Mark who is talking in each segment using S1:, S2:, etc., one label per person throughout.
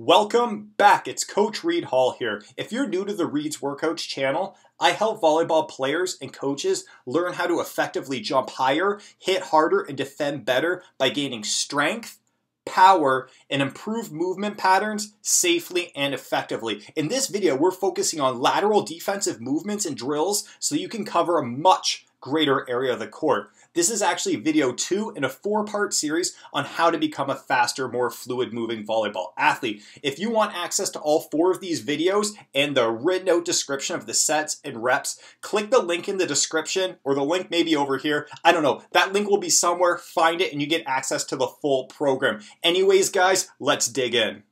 S1: Welcome back. It's Coach Reid Hall here. If you're new to the Reid's Workouts channel, I help volleyball players and coaches learn how to effectively jump higher, hit harder, and defend better by gaining strength, power, and improved movement patterns safely and effectively. In this video, we're focusing on lateral defensive movements and drills so you can cover a much greater area of the court. This is actually video two in a four part series on how to become a faster, more fluid moving volleyball athlete. If you want access to all four of these videos and the written out description of the sets and reps, click the link in the description or the link maybe over here. I don't know. That link will be somewhere. Find it and you get access to the full program. Anyways, guys, let's dig in.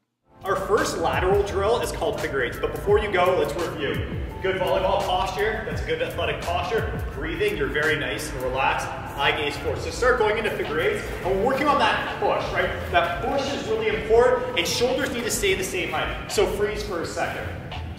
S1: Our first lateral drill is called figure eights, but before you go, let's review. Good volleyball posture, that's a good athletic posture. Breathing, you're very nice and relaxed. Eye gaze forward. So start going into figure eights, and we're working on that push, right? That push is really important, and shoulders need to stay the same height. So freeze for a second.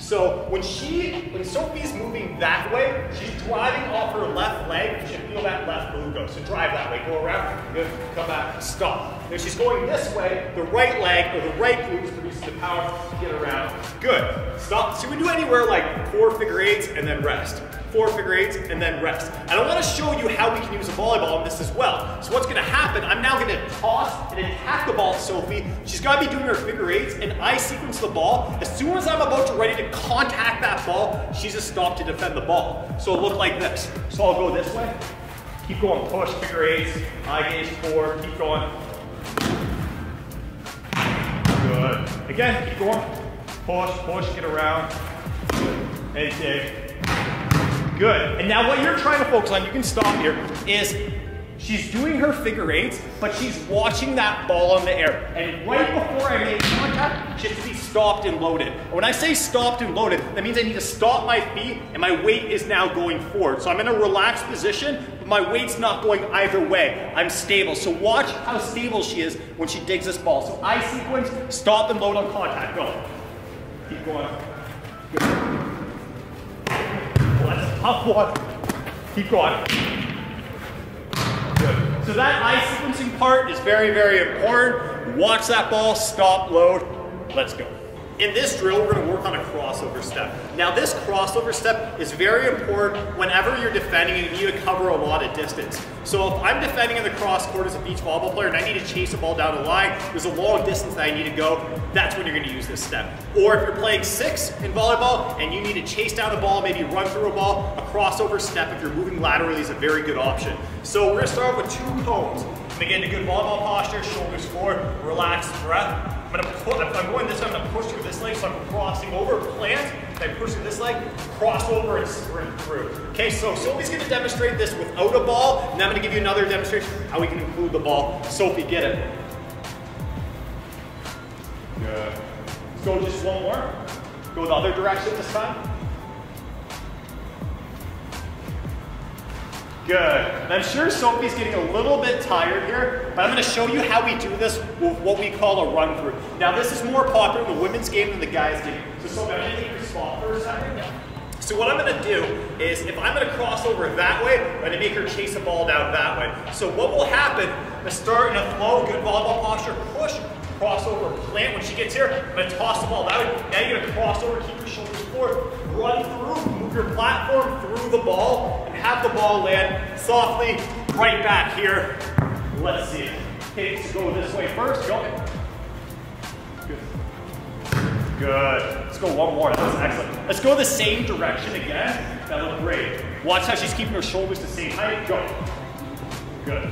S1: So when she, when Sophie's moving that way, she's driving off her left leg. You should feel that left glute go. So drive that way, go around, good, come back, stop. If she's going this way, the right leg or the right glute produces the power to get around. Good. Stop. So we do anywhere like four figure eights and then rest four figure eights, and then rest. And I want to show you how we can use a volleyball in this as well. So what's going to happen, I'm now going to toss and attack the ball at Sophie. She's got to be doing her figure eights, and I sequence the ball. As soon as I'm about to ready to contact that ball, she's a stop to defend the ball. So it'll look like this. So I'll go this way, keep going, push, figure eights, eye gaze four, keep going. Good. Again, keep going. Push, push, get around. Dig. Good. And now what you're trying to focus on, you can stop here, is she's doing her figure eights, but she's watching that ball in the air. And right before I make contact, she has to be stopped and loaded. When I say stopped and loaded, that means I need to stop my feet and my weight is now going forward. So I'm in a relaxed position, but my weight's not going either way. I'm stable. So watch how stable she is when she digs this ball. So I sequence, stop and load on contact. Go. Keep going. Good one. Keep going. Good. So that eye sequencing part is very, very important. Watch that ball, stop, load. Let's go. In this drill, we're gonna work on a crossover step. Now this crossover step is very important whenever you're defending and you need to cover a lot of distance. So if I'm defending in the cross court as a beach volleyball player and I need to chase a ball down the line, there's a long distance that I need to go, that's when you're gonna use this step. Or if you're playing six in volleyball and you need to chase down a ball, maybe run through a ball, a crossover step if you're moving laterally is a very good option. So we're gonna start with two cones. I'm gonna get into good volleyball posture, shoulders forward, relaxed breath. I'm gonna crossing over, plant, I push this leg, cross over and sprint through. Okay, so Sophie's gonna demonstrate this without a ball, and I'm gonna give you another demonstration how we can include the ball. Sophie, get it. Good. Let's go just one more. Go the other direction this time. Good. And I'm sure Sophie's getting a little bit tired here, but I'm going to show you how we do this with what we call a run through. Now this is more popular in the women's game than the guys' game. So Sophie, I'm going to take your spot for a second. So what I'm going to do is, if I'm going to cross over that way, I'm going to make her chase a ball down that way. So what will happen, to start in a flow, good volleyball posture, push, crossover, plant. When she gets here, I'm going to toss the ball way. Now you're going to cross over, keep your shoulders forward, run through, move your platform through the ball, have the ball land softly right back here. Let's see it. Okay, so go this way first. Go. Good. Good. Let's go one more. That was excellent. Let's go the same direction again. That looked great. Watch how she's keeping her shoulders the same height. Go. Good.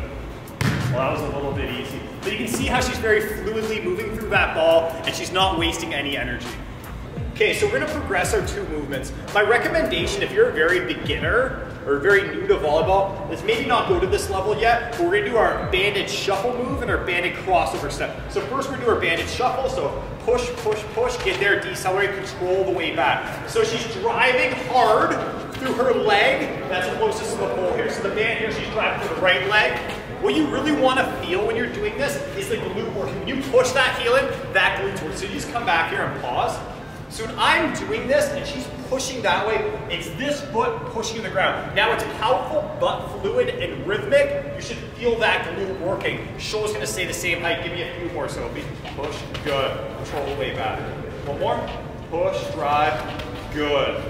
S1: Well, that was a little bit easy. But you can see how she's very fluidly moving through that ball and she's not wasting any energy. Okay, so we're gonna progress our two movements. My recommendation, if you're a very beginner or very new to volleyball, is maybe not go to this level yet, but we're gonna do our banded shuffle move and our banded crossover step. So first we're gonna do our banded shuffle, so push, push, push, get there, decelerate, control the way back. So she's driving hard through her leg, that's closest to the pole here. So the band here, she's driving through the right leg, what you really want to feel when you're doing this is the glute working. When you push that heel in, that glute's working. So you just come back here and pause. So when I'm doing this and she's pushing that way. It's this foot pushing the ground. Now it's powerful but fluid and rhythmic. You should feel that glute working. Shoulder's gonna stay the same height. Give me a few more. So push, good. Control the way back. One more. Push, drive, good.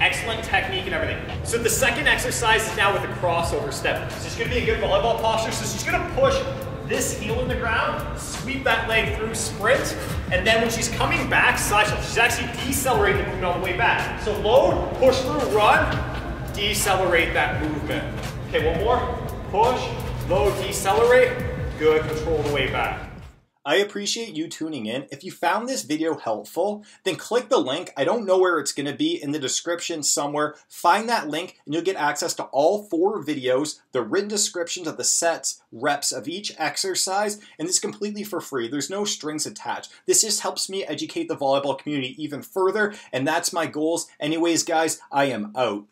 S1: Excellent technique and everything. So the second exercise is now with a crossover step. So it's gonna be a good volleyball posture. So she's gonna push this heel in the ground, sweep that leg through, sprint, and then when she's coming back, side shuffle, she's actually decelerating the movement on the way back. So load, push through, run, decelerate that movement. Okay, one more. Push, load, decelerate. Good, control the way back. I appreciate you tuning in. If you found this video helpful, then click the link. I don't know where it's going to be in the description somewhere. Find that link and you'll get access to all four videos, the written descriptions of the sets, reps of each exercise, and this is completely for free. There's no strings attached. This just helps me educate the volleyball community even further, and that's my goals. Anyways, guys, I am out.